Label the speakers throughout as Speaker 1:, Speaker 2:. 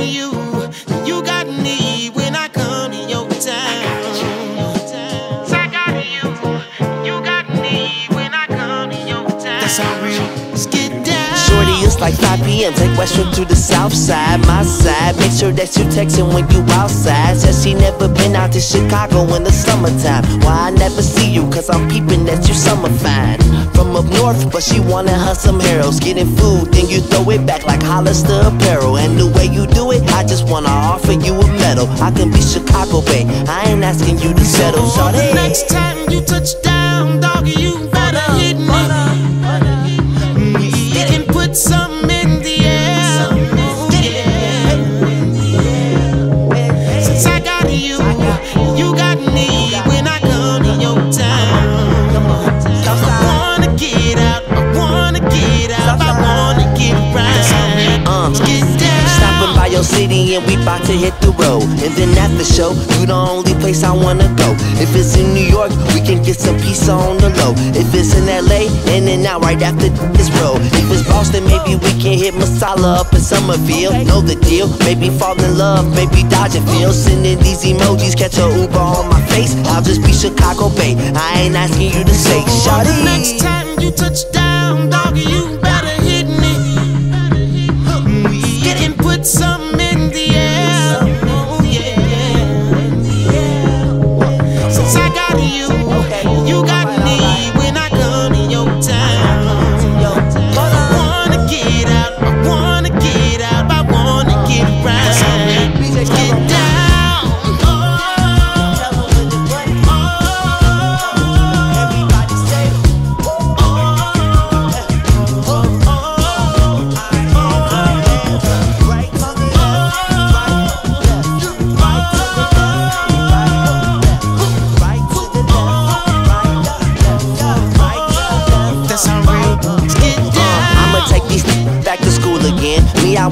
Speaker 1: you
Speaker 2: it's like 5 p.m. Take Western to the south side, my side. Make sure that you texting when you outside. Says she never been out to Chicago in the summertime. Why I never see you? Cause I'm peeping that you summer fine. From up north, but she wanted her some heroes. Getting food, then you throw it back like Hollister apparel. And the way you do it, I just wanna offer you a medal. I can be Chicago, babe. I ain't asking you to settle. So
Speaker 1: next time you touch
Speaker 2: city and we bout to hit the road. And then at the show, you the only place I wanna go. If it's in New York, we can get some pizza on the low. If it's in LA, in and out right after this road. If it's Boston, maybe we can hit Masala up in Somerville. Know the deal, maybe fall in love, maybe dodge a feel. Sending these emojis, catch a Uber on my face. I'll just be Chicago Bae. I ain't asking you to say, Shawty.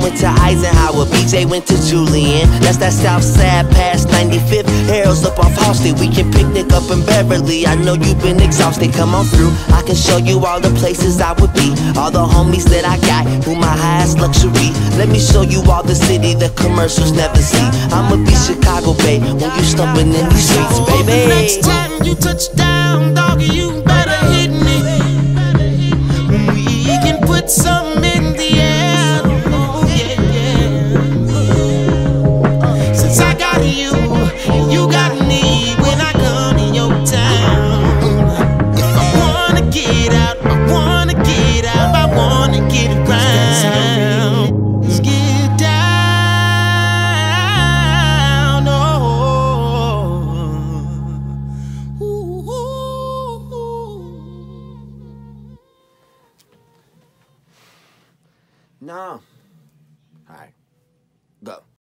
Speaker 2: Went to Eisenhower, BJ went to Julian. That's that South Side past 95th. Harold's up off Halsted. We can picnic up in Beverly. I know you've been exhausted. Come on through. I can show you all the places I would be. All the homies that I got, who my highest luxury. Let me show you all the city the commercials never see. I'ma be Chicago, babe, when you stumbling in these streets, baby.
Speaker 1: next time you touch down, doggy, you
Speaker 2: No. Go.